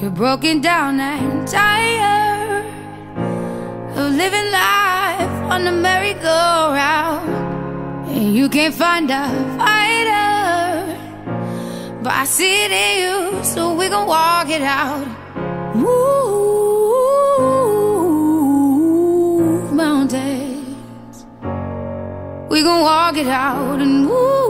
You're broken down and tired of living life on the merry-go-round, and you can't find a fighter. But I see it in you, so we gon' walk it out. Move mountains. We gon' walk it out and move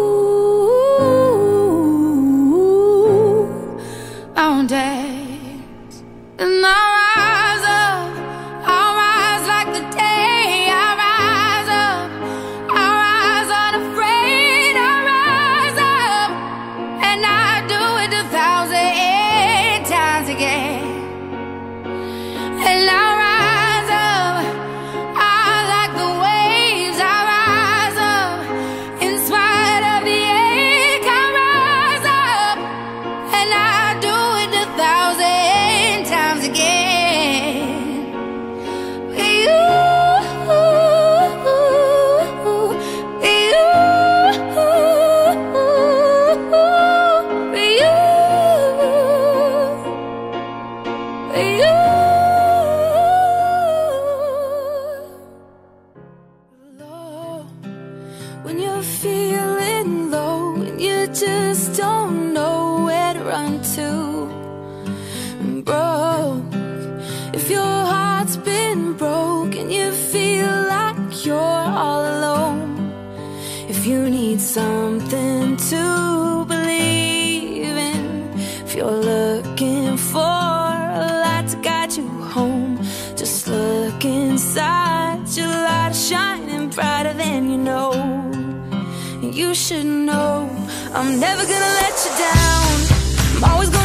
feeling low and you just don't know where to run to. And broke, if your heart's been broke and you feel like you're all alone. If you need something to believe in, if you're looking for a light to guide you home, just look inside. Your light shining brighter than you know. Should know I'm never gonna let you down. I'm always gonna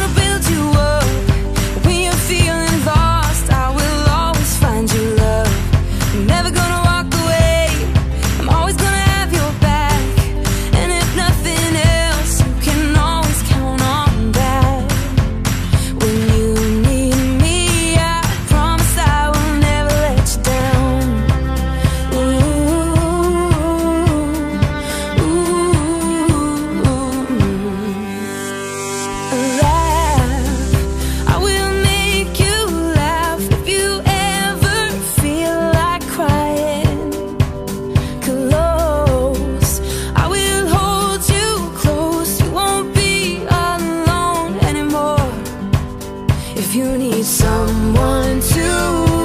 need someone to